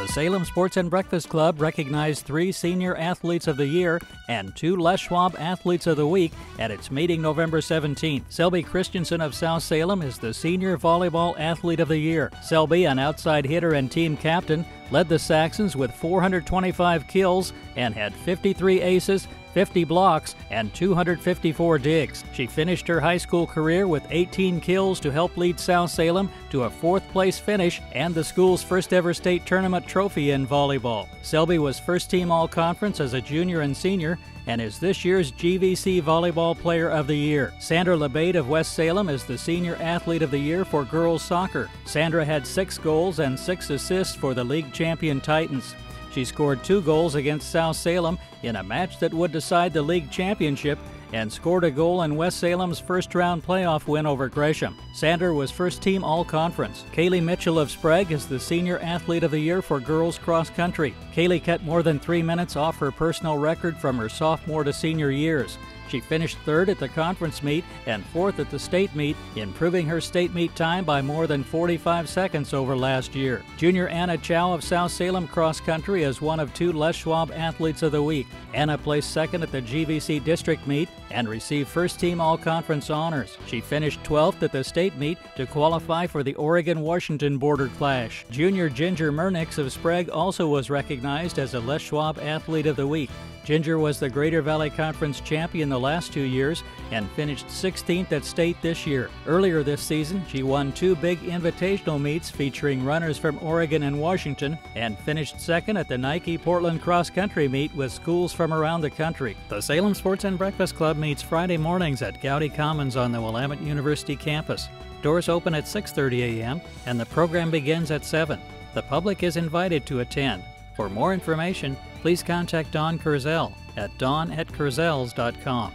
The Salem Sports and Breakfast Club recognized three Senior Athletes of the Year and two Les Schwab Athletes of the Week at its meeting November 17th. Selbie Christensen of South Salem is the Senior Volleyball Athlete of the Year. Selbie, an outside hitter and team captain, led the Saxons with 425 kills and had 53 aces, 50 blocks, and 254 digs. She finished her high school career with 18 kills to help lead South Salem to a fourth place finish and the school's first ever state tournament trophy in volleyball. Selbie was first team all conference as a junior and senior and is this year's GVC Volleyball Player of the Year. Sandra Labate of West Salem is the Senior Athlete of the Year for girls soccer. Sandra had six goals and six assists for the league champion Titans. She scored two goals against South Salem in a match that would decide the league championship and scored a goal in West Salem's first round playoff win over Gresham. Sander was first team all conference. Kaylee Mitchell of Sprague is the Senior Athlete of the Year for girls cross country. Kaylee cut more than three minutes off her personal record from her sophomore to senior years. She finished third at the conference meet and fourth at the state meet, improving her state meet time by more than 45 seconds over last year. Junior Anna Chau of South Salem Cross Country is one of two Les Schwab Athletes of the Week. Anna placed second at the GVC district meet and received first team all conference honors. She finished 12th at the state meet to qualify for the Oregon Washington border clash. Junior Ginger Murnieks of Sprague also was recognized as a Les Schwab Athlete of the Week. Ginger was the Greater Valley Conference champion the last two years and finished 16th at state this year. Earlier this season, she won two big invitational meets featuring runners from Oregon and Washington and finished second at the Nike Portland Cross Country meet with schools from around the country. The Salem Sports and Breakfast Club meets Friday mornings at Goudy Commons on the Willamette University campus. Doors open at 6:30 a.m. and the program begins at 7. The public is invited to attend. For more information, please contact Don Kurzel at don at.